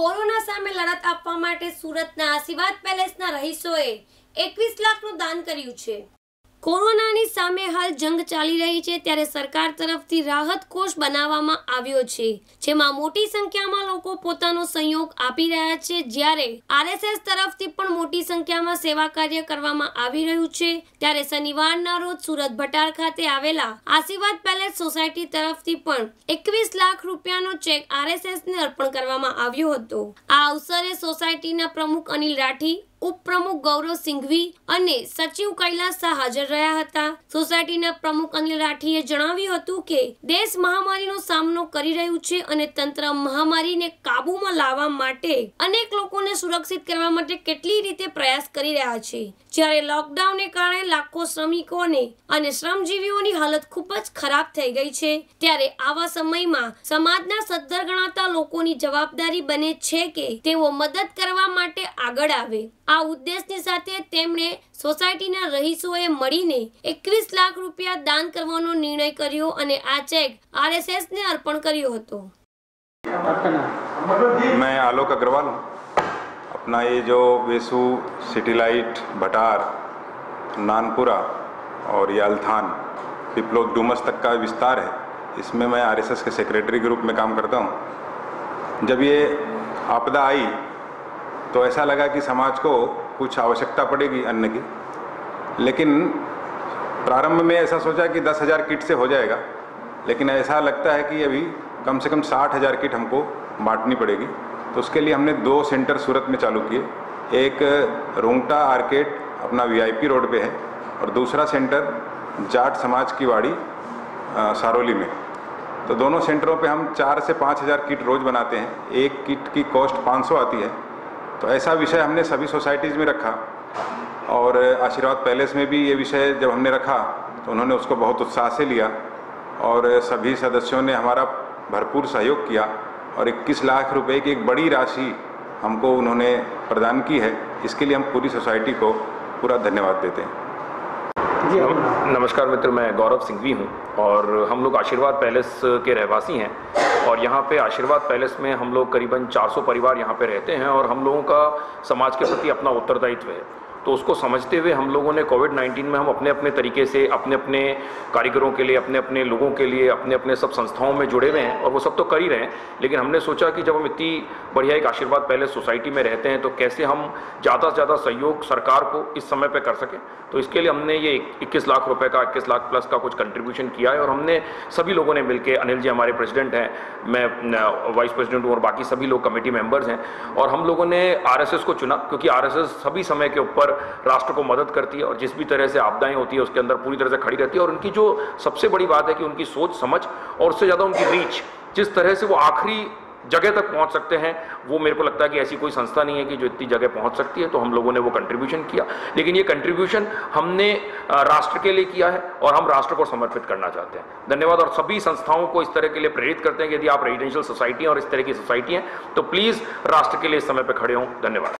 Corona સામે લડત આપવા માટે સુરતના આશીર્વાદ પેલેસના રહીશોએ એકવીસ લાખનું દાન કર્યું છે. કોરોનાની સામે હાલ જંગ ચાલી રહી છે ત્યારે સરકાર તરફથી રાહત કોષ બનાવવામાં આવ્યો છે, જેમાં મોટી સંખ્યામાં લોકો પોતાનો સહયોગ આપી રહ્યા છે. જ્યારે આરએસએસ તરફથી પણ મોટી સંખ્યામાં સેવા કાર્ય કરવામાં આવી રહ્યું છે, ત્યારે શનિવારના રોજ સુરત ભટાર ખાતે આવેલા આશીર્વાદ પેલેસ સોસાયટી તરફથી પણ એકવીસ લાખ રૂપિયાનો ચેક આરએસએસ ને અર્પણ કરવામાં આવ્યો હતો. આ અવસરે સોસાયટીના પ્રમુખ અનિલ રાઠી ઉપપ્રમુખ ગૌરવ સિંઘવી અને સચિવ કૈલાસ શાહ હાજર રહ્યા હતા. સોસાયટીના પ્રમુખ અનિલ રાઠીએ જણાવ્યું હતું કે, દેશ મહામારીનો સામનો કરી રહ્યું છે અને તંત્ર મહામારીને કાબૂમાં લાવવા માટે અનેક લોકોને સુરક્ષિત કરવા માટે કેટલી રીતે પ્રયાસ કરી રહ્યા છે. જ્યારે લોકડાઉનને કારણે લાખો શ્રમિકોને અને શ્રમજીવીઓની હાલત ખૂબ જ ખરાબ થઈ ગઈ છે, ત્યારે આવા સમયમાં સમાજના સદ્ધર ગણાતા લોકોની જવાબદારી બને છે કે તેઓ મદદ કરવા માટે આગળ આવે. આ ઉદ્દેશની સાથે તેમણે સોસાયટીના રહીશોએ મળીને એકવીસ લાખ રૂપિયા દાન કરવાનો નિર્ણય કર્યો અને આ ચેક આરએસએસને અર્પણ કર્યો હતો आपका नाम मैं आलोक अग्रवाल हूँ अपना ये जो वेसु सिटी लाइट भटार नानपुरा और ये अल्थान पिपलोद डूमस तक का विस्तार है इसमें मैं आरएसएस के सेक्रेटरी के रूप में काम करता हूँ जब ये आपदा आई तो ऐसा लगा कि समाज को कुछ आवश्यकता पड़ेगी अन्न की। लेकिन प्रारंभ में ऐसा सोचा कि दस हज़ार किट से हो जाएगा। लेकिन ऐसा लगता है कि अभी कम से कम साठ हज़ार किट हमको बांटनी पड़ेगी। तो उसके लिए हमने दो सेंटर सूरत में चालू किए। एक रोंगटा आर्केट अपना वीआईपी रोड पे है और दूसरा सेंटर जाट समाज की वाड़ी सारोली में। तो दोनों सेंटरों पे हम चार से पाँच हज़ार किट रोज़ बनाते हैं। एक किट की कॉस्ट 500 आती है। तो ऐसा विषय हमने सभी सोसाइटीज़ में रखा और आशीर्वाद पैलेस में भी ये विषय जब हमने रखा तो उन्होंने उसको बहुत उत्साह से लिया और सभी सदस्यों ने हमारा भरपूर सहयोग किया और 21 लाख रुपए की एक बड़ी राशि हमको उन्होंने प्रदान की है। इसके लिए हम पूरी सोसाइटी को पूरा धन्यवाद देते हैं। जी नमस्कार मित्र मैं गौरव सिंघवी हूँ और हम लोग आशीर्वाद पैलेस के रहवासी हैं। और यहाँ पे आशीर्वाद पैलेस में हम लोग करीबन 400 परिवार यहाँ पे रहते हैं और हम लोगों का समाज के प्रति अपना उत्तरदायित्व है। तो उसको समझते हुए हम लोगों ने कोविड 19 में हम अपने अपने तरीके से अपने अपने कारीगरों के लिए अपने अपने लोगों के लिए अपने अपने सब संस्थाओं में जुड़े हुए हैं और वो सब तो कर ही रहे हैं। लेकिन हमने सोचा कि जब हम इतनी बढ़िया एक आशीर्वाद पहले सोसाइटी में रहते हैं तो कैसे हम ज़्यादा से ज़्यादा सहयोग सरकार को इस समय पर कर सकें? तो इसके लिए हमने ये 21 लाख रुपये का 21 लाख प्लस का कुछ कंट्रीब्यूशन किया है और हमने सभी लोगों ने मिलकर अनिल जी हमारे प्रेसिडेंट हैं, मैं वाइस प्रेसिडेंट हूँ और बाकी सभी लोग कमेटी मेंबर्स हैं और हम लोगों ने आरएसएस को चुना क्योंकि आरएसएस सभी समय के ऊपर राष्ट्र को मदद करती है और जिस भी तरह से आपदाएँ होती है, उसके अंदर पूरी तरह से खड़ी रहती है। और उनकी जो सबसे बड़ी बात है कि उनकी सोच, समझ और उससे ज़्यादा उनकी रीच जिस तरह से वो आखिरी जगह तक पहुँच सकते हैं, वो मेरे को लगता है कि ऐसी कोई संस्था नहीं है कि जो इतनी जगह पहुँच सकती है। तो हम लोगों ने वो कंट्रीब्यूशन किया। लेकिन ये कंट्रीब्यूशन हमने राष्ट्र के लिए किया है और हम राष्ट्र को समर्पित करना चाहते हैं। धन्यवाद। और सभी संस्थाओं को इस तरह के लिए प्रेरित करते हैं कि यदि आप रेजिडेंशियल सोसाइटी और इस तरह की सोसाइटी हैं तो प्लीज़ राष्ट्र के लिए इस समय पर खड़े हों। धन्यवाद।